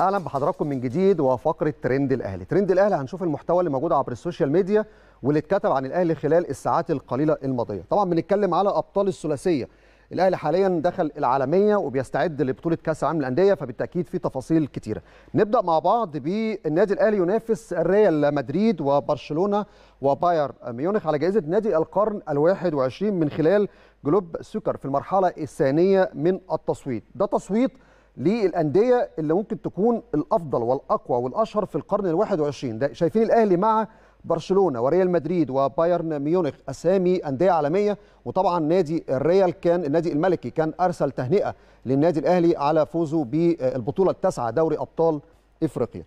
أهلا بحضراتكم من جديد وفقرة ترند الأهلي. ترند الأهلي هنشوف المحتوى اللي موجود عبر ال social media واللي اتكتب عن الأهلي خلال الساعات القليلة الماضية. طبعا بنتكلم على أبطال الثلاثية. الأهلي حاليا دخل العالمية وبيستعد لبطولة كأس العالم للأندية فبالتأكيد في تفاصيل كتيرة. نبدأ مع بعض بالنادي الأهلي ينافس ريال مدريد وبرشلونة وبايرن ميونخ على جائزة نادي القرن ال21 من خلال Globe Soccer في المرحلة الثانية من التصويت. ده تصويت للأندية اللي ممكن تكون الأفضل والأقوى والأشهر في القرن ال21 ده شايفين الأهلي مع برشلونة وريال مدريد وبايرن ميونخ أسامي أندية عالمية وطبعا نادي الريال كان النادي الملكي كان أرسل تهنئة للنادي الأهلي على فوزه بالبطولة التاسعة دوري أبطال إفريقيا.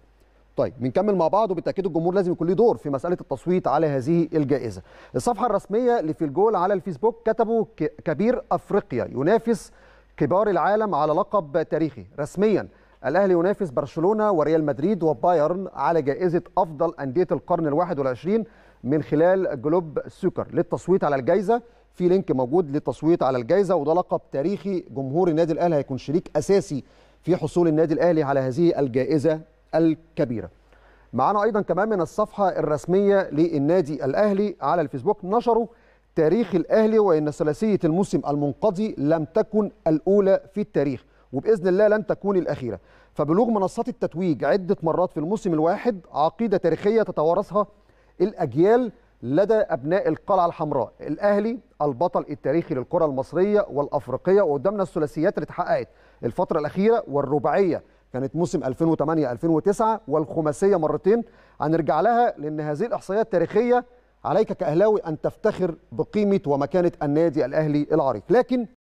طيب بنكمل مع بعض وبالتأكيد الجمهور لازم يكون له دور في مسألة التصويت على هذه الجائزة. الصفحة الرسمية لفي الجول على الفيسبوك كتبوا كبير أفريقيا ينافس كبار العالم على لقب تاريخي رسميا الأهلي ينافس برشلونة وريال مدريد وبايرن على جائزة أفضل أندية القرن ال21 من خلال Globe Soccer للتصويت على الجائزه في link موجود للتصويت على الجائزه وده لقب تاريخي جمهور النادي الأهلي هيكون شريك أساسي في حصول النادي الأهلي على هذه الجائزة الكبيرة. معانا أيضا كمان من الصفحة الرسمية للنادي الأهلي على الفيسبوك نشروا تاريخ الأهلي وإن ثلاثية الموسم المنقضي لم تكن الأولى في التاريخ وبإذن الله لن تكون الأخيرة. فبلوغ منصات التتويج عدة مرات في الموسم الواحد عقيدة تاريخية تتوارثها الأجيال لدى أبناء القلعة الحمراء. الأهلي البطل التاريخي للكرة المصرية والأفريقية وقدامنا الثلاثيات اللي اتحققت. الفترة الأخيرة والرباعية كانت موسم 2008 2009 والخماسية مرتين. هنرجع لها لأن هذه الإحصائيات التاريخية عليك كأهلاوي أن تفتخر بقيمة ومكانة النادي الأهلي العريق. لكن